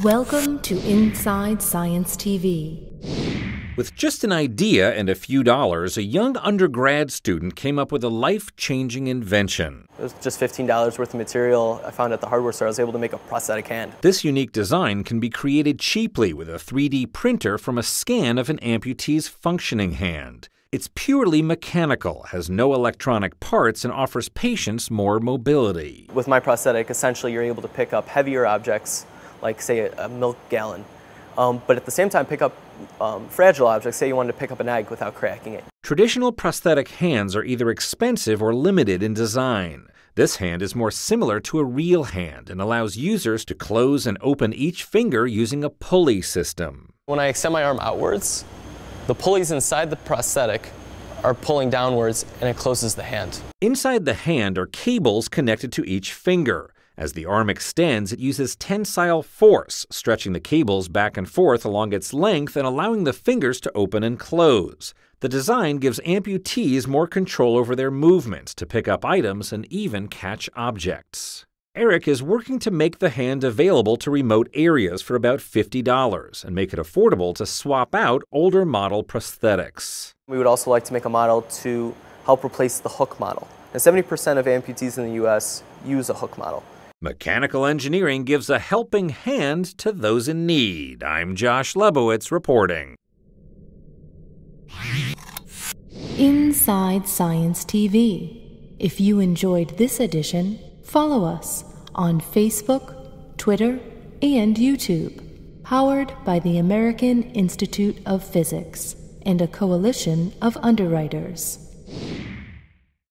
Welcome to Inside Science TV. With just an idea and a few dollars, a young undergrad student came up with a life changing invention. It was just $15 worth of material I found at the hardware store. I was able to make a prosthetic hand. This unique design can be created cheaply with a 3D printer from a scan of an amputee's functioning hand. It's purely mechanical, has no electronic parts, and offers patients more mobility. With my prosthetic, essentially you're able to pick up heavier objects, like say a, a milk gallon, um, but at the same time pick up um, fragile objects. Say you wanted to pick up an egg without cracking it. Traditional prosthetic hands are either expensive or limited in design. This hand is more similar to a real hand and allows users to close and open each finger using a pulley system. When I extend my arm outwards, the pulleys inside the prosthetic are pulling downwards and it closes the hand. Inside the hand are cables connected to each finger. As the arm extends, it uses tensile force, stretching the cables back and forth along its length and allowing the fingers to open and close. The design gives amputees more control over their movements to pick up items and even catch objects. Eric is working to make the hand available to remote areas for about $50 and make it affordable to swap out older model prosthetics. We would also like to make a model to help replace the hook model. And 70% of amputees in the US use a hook model. Mechanical engineering gives a helping hand to those in need. I'm Josh Lebowitz reporting. Inside Science TV. If you enjoyed this edition, follow us on Facebook, Twitter, and YouTube. Powered by the American Institute of Physics and a coalition of underwriters.